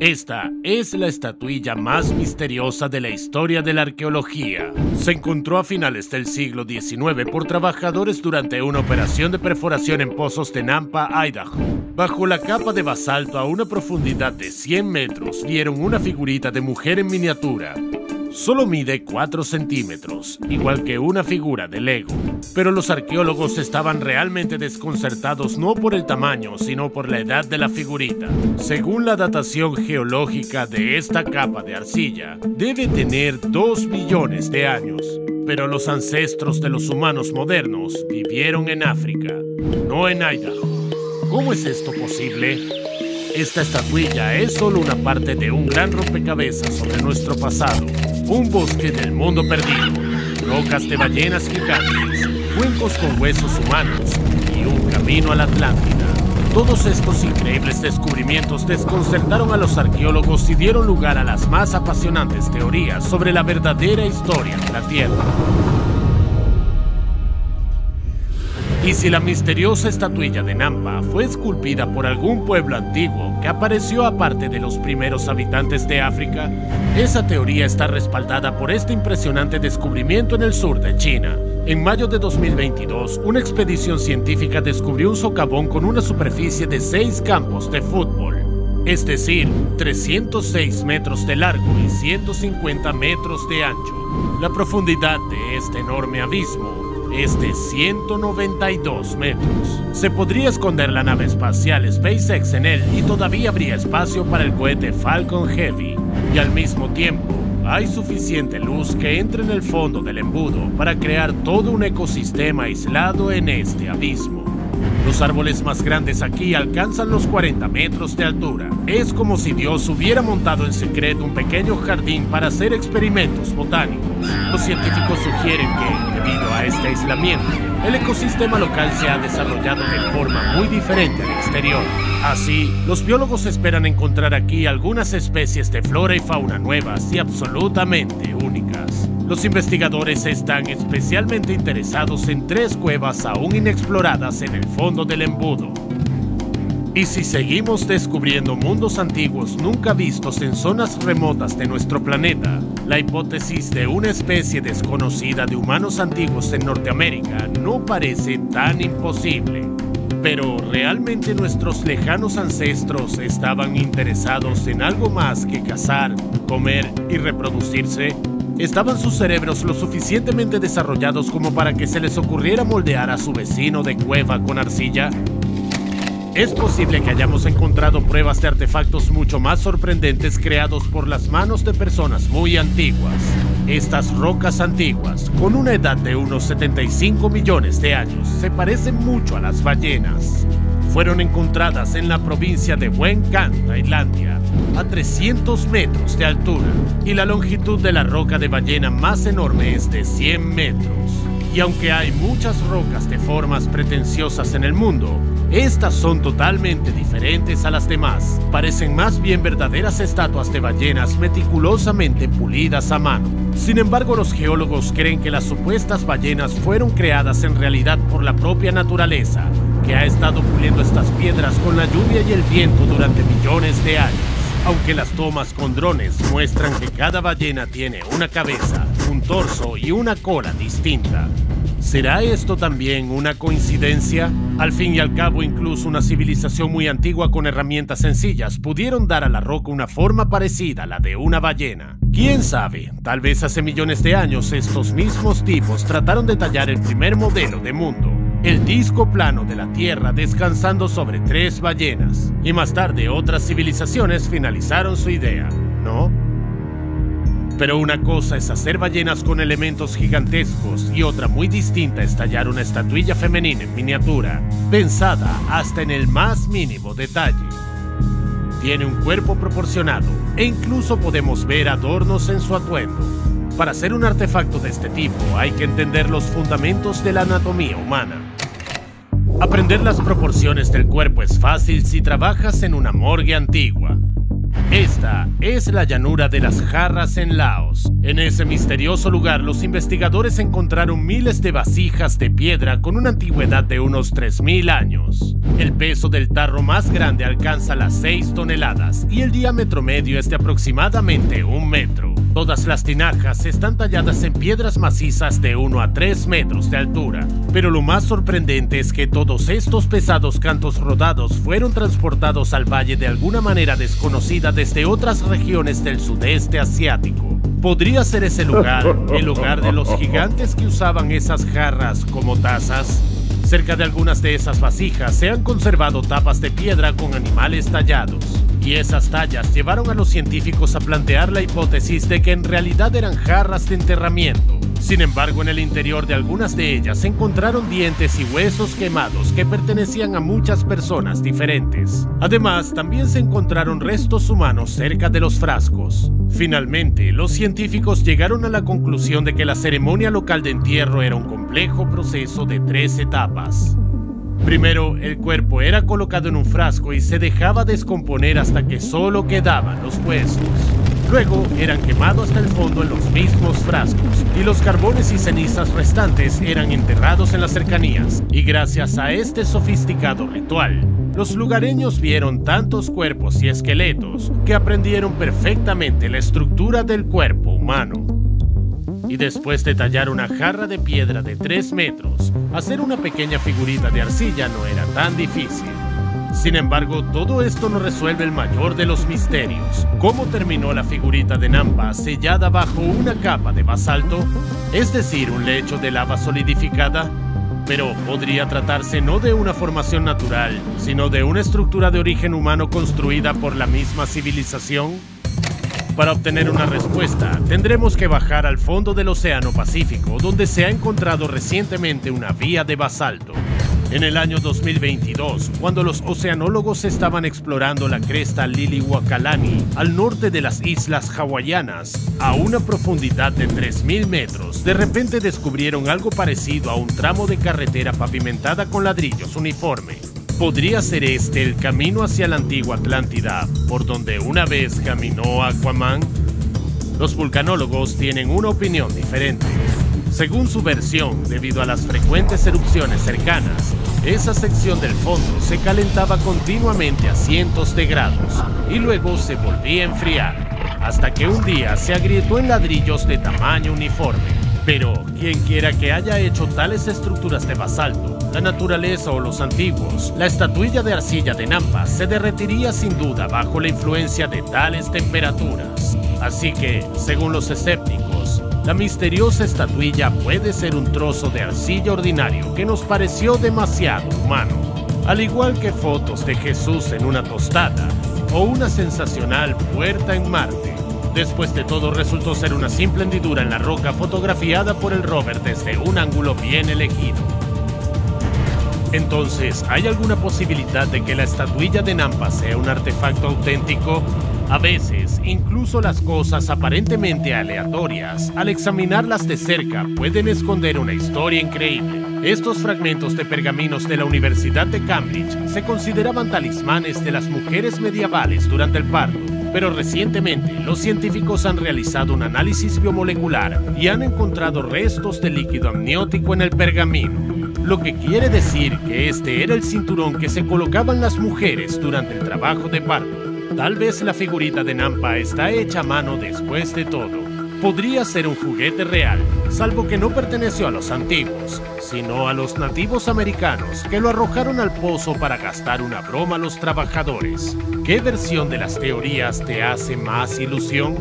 Esta es la estatuilla más misteriosa de la historia de la arqueología. Se encontró a finales del siglo XIX por trabajadores durante una operación de perforación en pozos de Nampa, Idaho. Bajo la capa de basalto a una profundidad de 100 metros vieron una figurita de mujer en miniatura. Solo mide 4 centímetros, igual que una figura de Lego. Pero los arqueólogos estaban realmente desconcertados no por el tamaño, sino por la edad de la figurita. Según la datación geológica de esta capa de arcilla, debe tener 2 millones de años. Pero los ancestros de los humanos modernos vivieron en África, no en Idaho. ¿Cómo es esto posible? Esta estatuilla es solo una parte de un gran rompecabezas sobre nuestro pasado un bosque del mundo perdido, rocas de ballenas gigantes, cuencos con huesos humanos y un camino a la Atlántida. Todos estos increíbles descubrimientos desconcertaron a los arqueólogos y dieron lugar a las más apasionantes teorías sobre la verdadera historia de la Tierra. Y si la misteriosa estatuilla de Nampa fue esculpida por algún pueblo antiguo que apareció aparte de los primeros habitantes de África, esa teoría está respaldada por este impresionante descubrimiento en el sur de China. En mayo de 2022, una expedición científica descubrió un socavón con una superficie de 6 campos de fútbol, es decir, 306 metros de largo y 150 metros de ancho. La profundidad de este enorme abismo es de 192 metros. Se podría esconder la nave espacial SpaceX en él y todavía habría espacio para el cohete Falcon Heavy. Y al mismo tiempo, hay suficiente luz que entre en el fondo del embudo para crear todo un ecosistema aislado en este abismo. Los árboles más grandes aquí alcanzan los 40 metros de altura. Es como si Dios hubiera montado en secreto un pequeño jardín para hacer experimentos botánicos. Los científicos sugieren que, debido a este aislamiento, el ecosistema local se ha desarrollado de forma muy diferente al exterior. Así, los biólogos esperan encontrar aquí algunas especies de flora y fauna nuevas y absolutamente únicas. Los investigadores están especialmente interesados en tres cuevas aún inexploradas en el fondo del embudo. Y si seguimos descubriendo mundos antiguos nunca vistos en zonas remotas de nuestro planeta, la hipótesis de una especie desconocida de humanos antiguos en Norteamérica no parece tan imposible. Pero ¿realmente nuestros lejanos ancestros estaban interesados en algo más que cazar, comer y reproducirse? ¿Estaban sus cerebros lo suficientemente desarrollados como para que se les ocurriera moldear a su vecino de cueva con arcilla? Es posible que hayamos encontrado pruebas de artefactos mucho más sorprendentes creados por las manos de personas muy antiguas. Estas rocas antiguas, con una edad de unos 75 millones de años, se parecen mucho a las ballenas fueron encontradas en la provincia de Can, Tailandia, a 300 metros de altura, y la longitud de la roca de ballena más enorme es de 100 metros. Y aunque hay muchas rocas de formas pretenciosas en el mundo, estas son totalmente diferentes a las demás. Parecen más bien verdaderas estatuas de ballenas meticulosamente pulidas a mano. Sin embargo, los geólogos creen que las supuestas ballenas fueron creadas en realidad por la propia naturaleza que ha estado puliendo estas piedras con la lluvia y el viento durante millones de años. Aunque las tomas con drones muestran que cada ballena tiene una cabeza, un torso y una cola distinta. ¿Será esto también una coincidencia? Al fin y al cabo, incluso una civilización muy antigua con herramientas sencillas pudieron dar a la roca una forma parecida a la de una ballena. ¿Quién sabe? Tal vez hace millones de años estos mismos tipos trataron de tallar el primer modelo de mundo el disco plano de la Tierra descansando sobre tres ballenas, y más tarde otras civilizaciones finalizaron su idea, ¿no? Pero una cosa es hacer ballenas con elementos gigantescos y otra muy distinta es tallar una estatuilla femenina en miniatura, pensada hasta en el más mínimo detalle. Tiene un cuerpo proporcionado e incluso podemos ver adornos en su atuendo. Para hacer un artefacto de este tipo hay que entender los fundamentos de la anatomía humana. Aprender las proporciones del cuerpo es fácil si trabajas en una morgue antigua. Esta es la llanura de las jarras en Laos. En ese misterioso lugar, los investigadores encontraron miles de vasijas de piedra con una antigüedad de unos 3.000 años. El peso del tarro más grande alcanza las 6 toneladas y el diámetro medio es de aproximadamente un metro. Todas las tinajas están talladas en piedras macizas de 1 a 3 metros de altura, pero lo más sorprendente es que todos estos pesados cantos rodados fueron transportados al valle de alguna manera desconocida desde otras regiones del sudeste asiático. ¿Podría ser ese lugar el lugar de los gigantes que usaban esas jarras como tazas? Cerca de algunas de esas vasijas se han conservado tapas de piedra con animales tallados. Y esas tallas llevaron a los científicos a plantear la hipótesis de que en realidad eran jarras de enterramiento. Sin embargo, en el interior de algunas de ellas se encontraron dientes y huesos quemados que pertenecían a muchas personas diferentes. Además, también se encontraron restos humanos cerca de los frascos. Finalmente, los científicos llegaron a la conclusión de que la ceremonia local de entierro era un complejo proceso de tres etapas. Primero, el cuerpo era colocado en un frasco y se dejaba descomponer hasta que solo quedaban los huesos. Luego eran quemados hasta el fondo en los mismos frascos y los carbones y cenizas restantes eran enterrados en las cercanías. Y gracias a este sofisticado ritual, los lugareños vieron tantos cuerpos y esqueletos que aprendieron perfectamente la estructura del cuerpo humano. Y después de tallar una jarra de piedra de 3 metros, hacer una pequeña figurita de arcilla no era tan difícil. Sin embargo, todo esto no resuelve el mayor de los misterios. ¿Cómo terminó la figurita de Nampa sellada bajo una capa de basalto? Es decir, un lecho de lava solidificada. Pero podría tratarse no de una formación natural, sino de una estructura de origen humano construida por la misma civilización. Para obtener una respuesta, tendremos que bajar al fondo del Océano Pacífico, donde se ha encontrado recientemente una vía de basalto. En el año 2022, cuando los oceanólogos estaban explorando la cresta Liliuokalani al norte de las islas hawaianas, a una profundidad de 3.000 metros, de repente descubrieron algo parecido a un tramo de carretera pavimentada con ladrillos uniforme. ¿Podría ser este el camino hacia la antigua Atlántida, por donde una vez caminó Aquaman? Los vulcanólogos tienen una opinión diferente. Según su versión, debido a las frecuentes erupciones cercanas, esa sección del fondo se calentaba continuamente a cientos de grados y luego se volvía a enfriar, hasta que un día se agrietó en ladrillos de tamaño uniforme. Pero, quien quiera que haya hecho tales estructuras de basalto, la naturaleza o los antiguos, la estatuilla de arcilla de Nampa se derretiría sin duda bajo la influencia de tales temperaturas. Así que, según los escépticos, la misteriosa estatuilla puede ser un trozo de arcilla ordinario que nos pareció demasiado humano, al igual que fotos de Jesús en una tostada o una sensacional puerta en Marte. Después de todo resultó ser una simple hendidura en la roca fotografiada por el rover desde un ángulo bien elegido. Entonces, ¿hay alguna posibilidad de que la estatuilla de Nampa sea un artefacto auténtico? A veces, incluso las cosas aparentemente aleatorias, al examinarlas de cerca, pueden esconder una historia increíble. Estos fragmentos de pergaminos de la Universidad de Cambridge se consideraban talismanes de las mujeres medievales durante el parto pero recientemente los científicos han realizado un análisis biomolecular y han encontrado restos de líquido amniótico en el pergamino, lo que quiere decir que este era el cinturón que se colocaban las mujeres durante el trabajo de parto. Tal vez la figurita de Nampa está hecha a mano después de todo. Podría ser un juguete real, salvo que no perteneció a los antiguos, sino a los nativos americanos que lo arrojaron al pozo para gastar una broma a los trabajadores. ¿Qué versión de las teorías te hace más ilusión?